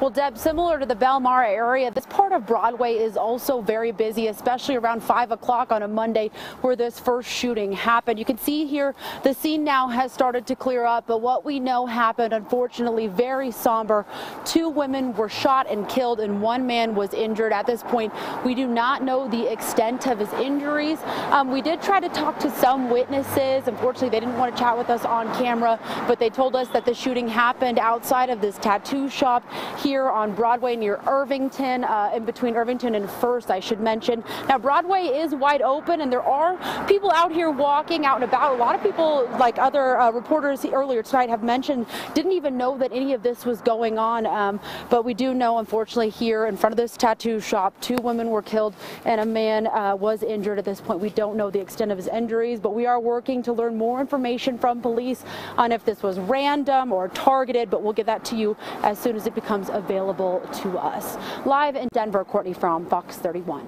Well, Deb, similar to the Belmar area, this part of Broadway is also very busy, especially around 5 o'clock on a Monday where this first shooting happened. You can see here the scene now has started to clear up, but what we know happened, unfortunately, very somber. Two women were shot and killed, and one man was injured. At this point, we do not know the extent of his injuries. Um, we did try to talk to some witnesses. Unfortunately, they didn't want to chat with us on camera, but they told us that the shooting happened outside of this tattoo shop on Broadway near Irvington, uh, in between Irvington and First, I should mention. Now, Broadway is wide open, and there are people out here walking out and about. A lot of people, like other uh, reporters earlier tonight have mentioned, didn't even know that any of this was going on. Um, but we do know, unfortunately, here in front of this tattoo shop, two women were killed and a man uh, was injured at this point. We don't know the extent of his injuries, but we are working to learn more information from police on if this was random or targeted, but we'll get that to you as soon as it becomes available to us. Live in Denver, Courtney Fromm Fox 31.